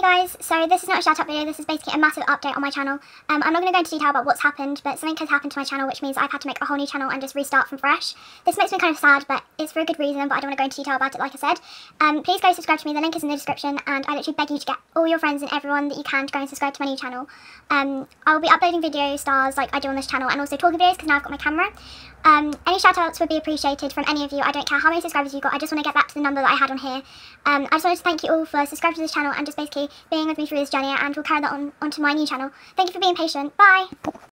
Hey guys, so this is not a shout out video, this is basically a massive update on my channel. Um, I'm not going to go into detail about what's happened, but something has happened to my channel which means I've had to make a whole new channel and just restart from fresh. This makes me kind of sad, but it's for a good reason, but I don't want to go into detail about it like I said. Um, please go subscribe to me, the link is in the description, and I literally beg you to get all your friends and everyone that you can to go and subscribe to my new channel. Um, I'll be uploading video stars like I do on this channel and also talking videos because now I've got my camera. Um, any shout outs would be appreciated from any of you. I don't care how many subscribers you've got. I just want to get back to the number that I had on here. Um, I just wanted to thank you all for subscribing to this channel and just basically being with me through this journey and we'll carry that on onto my new channel. Thank you for being patient. Bye!